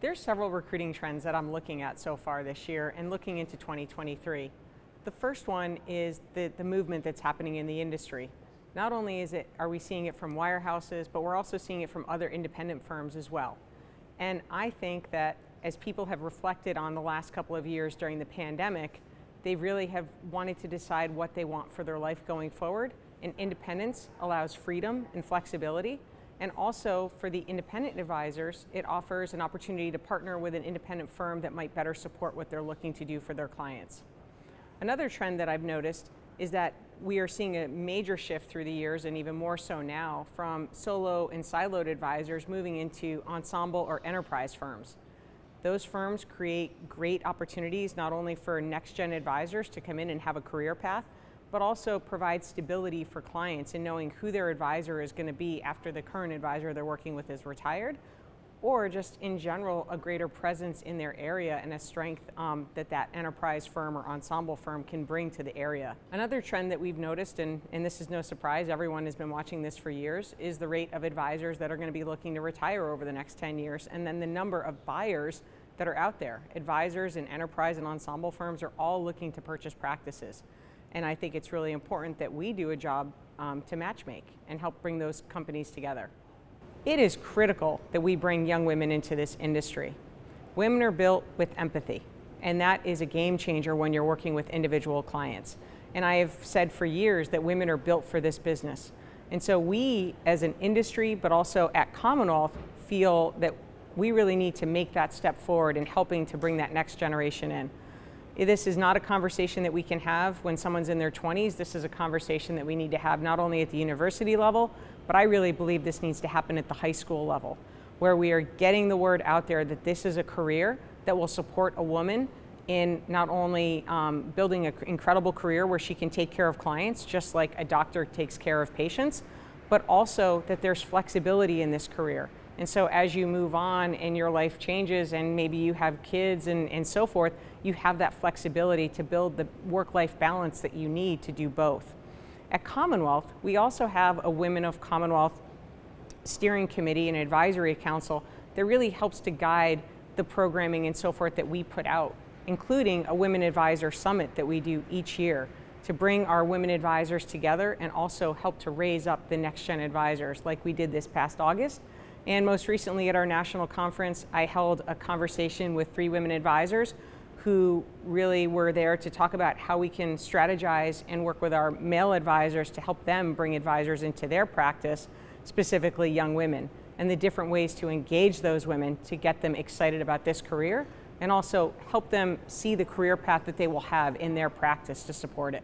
There's several recruiting trends that I'm looking at so far this year and looking into 2023. The first one is the, the movement that's happening in the industry. Not only is it, are we seeing it from wirehouses, but we're also seeing it from other independent firms as well. And I think that as people have reflected on the last couple of years during the pandemic, they really have wanted to decide what they want for their life going forward. And independence allows freedom and flexibility. And also for the independent advisors, it offers an opportunity to partner with an independent firm that might better support what they're looking to do for their clients. Another trend that I've noticed is that we are seeing a major shift through the years and even more so now from solo and siloed advisors moving into ensemble or enterprise firms. Those firms create great opportunities not only for next gen advisors to come in and have a career path, but also provide stability for clients in knowing who their advisor is going to be after the current advisor they're working with is retired, or just in general a greater presence in their area and a strength um, that that enterprise firm or ensemble firm can bring to the area. Another trend that we've noticed, and, and this is no surprise, everyone has been watching this for years, is the rate of advisors that are going to be looking to retire over the next 10 years, and then the number of buyers that are out there. Advisors and enterprise and ensemble firms are all looking to purchase practices. And I think it's really important that we do a job um, to matchmake and help bring those companies together. It is critical that we bring young women into this industry. Women are built with empathy, and that is a game changer when you're working with individual clients. And I have said for years that women are built for this business. And so we, as an industry, but also at Commonwealth, feel that we really need to make that step forward in helping to bring that next generation in. This is not a conversation that we can have when someone's in their 20s. This is a conversation that we need to have not only at the university level, but I really believe this needs to happen at the high school level, where we are getting the word out there that this is a career that will support a woman in not only um, building an incredible career where she can take care of clients just like a doctor takes care of patients, but also that there's flexibility in this career. And so as you move on and your life changes and maybe you have kids and, and so forth, you have that flexibility to build the work-life balance that you need to do both. At Commonwealth, we also have a Women of Commonwealth steering committee and advisory council that really helps to guide the programming and so forth that we put out, including a Women Advisor Summit that we do each year to bring our women advisors together and also help to raise up the next gen advisors like we did this past August and most recently at our national conference, I held a conversation with three women advisors who really were there to talk about how we can strategize and work with our male advisors to help them bring advisors into their practice, specifically young women, and the different ways to engage those women to get them excited about this career and also help them see the career path that they will have in their practice to support it.